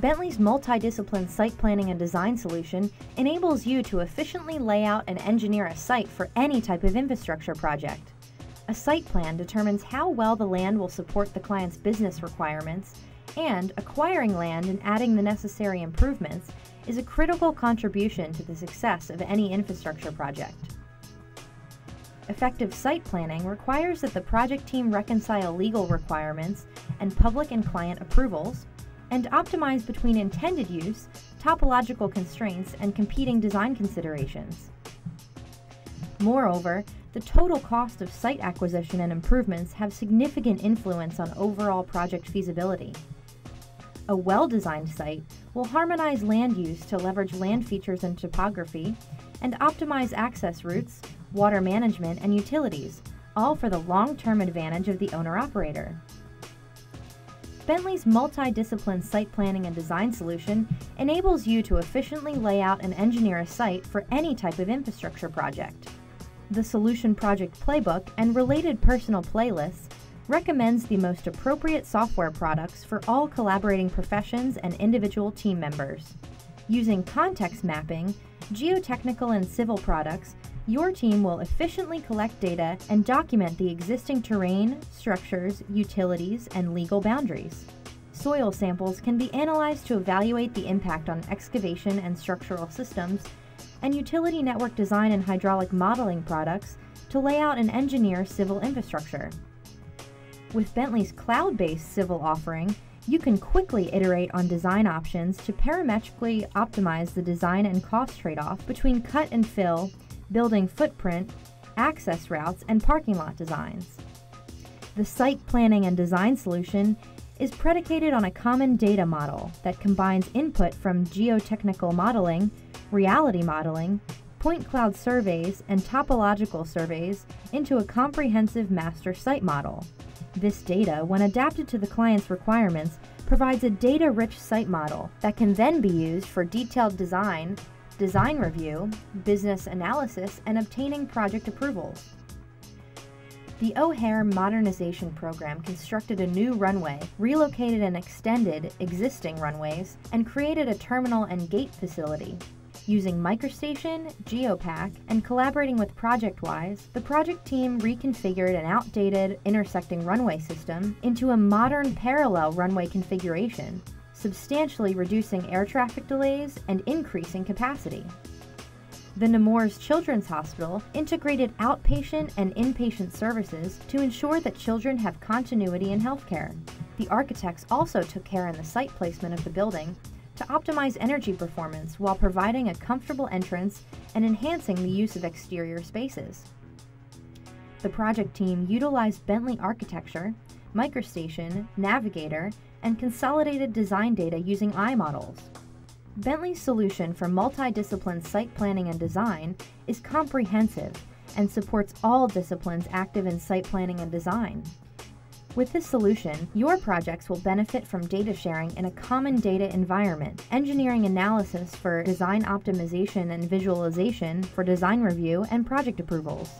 Bentley's multidiscipline site planning and design solution enables you to efficiently lay out and engineer a site for any type of infrastructure project. A site plan determines how well the land will support the client's business requirements, and acquiring land and adding the necessary improvements is a critical contribution to the success of any infrastructure project. Effective site planning requires that the project team reconcile legal requirements and public and client approvals, and optimize between intended use, topological constraints, and competing design considerations. Moreover, the total cost of site acquisition and improvements have significant influence on overall project feasibility. A well-designed site will harmonize land use to leverage land features and topography, and optimize access routes, water management, and utilities, all for the long-term advantage of the owner-operator. Bentley's multidiscipline site planning and design solution enables you to efficiently lay out and engineer a site for any type of infrastructure project. The Solution Project Playbook and related personal playlists recommends the most appropriate software products for all collaborating professions and individual team members. Using context mapping, geotechnical and civil products, your team will efficiently collect data and document the existing terrain, structures, utilities, and legal boundaries. Soil samples can be analyzed to evaluate the impact on excavation and structural systems, and utility network design and hydraulic modeling products to lay out and engineer civil infrastructure. With Bentley's cloud-based civil offering, you can quickly iterate on design options to parametrically optimize the design and cost trade-off between cut and fill building footprint, access routes, and parking lot designs. The site planning and design solution is predicated on a common data model that combines input from geotechnical modeling, reality modeling, point cloud surveys, and topological surveys into a comprehensive master site model. This data, when adapted to the client's requirements, provides a data-rich site model that can then be used for detailed design, design review, business analysis, and obtaining project approvals. The O'Hare Modernization Program constructed a new runway, relocated and extended existing runways, and created a terminal and gate facility. Using MicroStation, GEOPAK, and collaborating with ProjectWise, the project team reconfigured an outdated intersecting runway system into a modern parallel runway configuration substantially reducing air traffic delays and increasing capacity. The Nemours Children's Hospital integrated outpatient and inpatient services to ensure that children have continuity in healthcare. The architects also took care in the site placement of the building to optimize energy performance while providing a comfortable entrance and enhancing the use of exterior spaces. The project team utilized Bentley architecture, MicroStation, Navigator, and consolidated design data using iModels. Bentley's solution for multidiscipline site planning and design is comprehensive and supports all disciplines active in site planning and design. With this solution, your projects will benefit from data sharing in a common data environment, engineering analysis for design optimization and visualization for design review and project approvals.